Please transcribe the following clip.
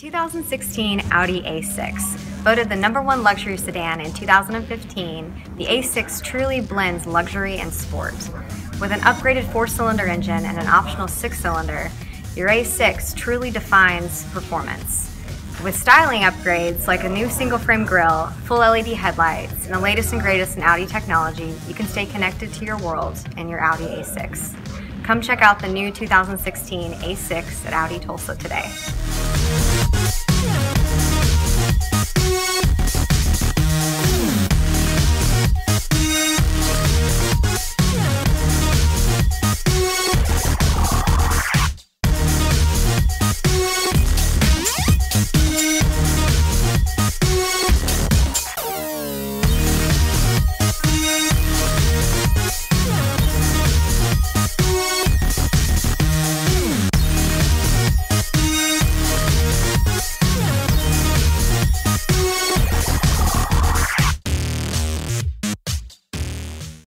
2016 Audi A6. Voted the number one luxury sedan in 2015, the A6 truly blends luxury and sport. With an upgraded four-cylinder engine and an optional six-cylinder, your A6 truly defines performance. With styling upgrades like a new single frame grille, full LED headlights, and the latest and greatest in Audi technology, you can stay connected to your world in your Audi A6. Come check out the new 2016 A6 at Audi Tulsa today.